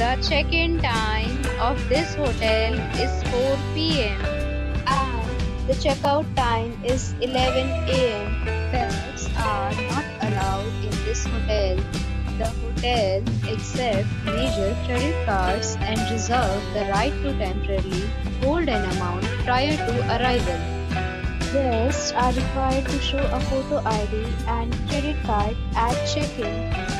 The check-in time of this hotel is 4 p.m. and ah, the checkout time is 11 a.m. Pets are not allowed in this hotel. The hotel accepts major credit cards and reserves the right to temporarily hold an amount prior to arrival. Guests are required to show a photo ID and credit card at check-in.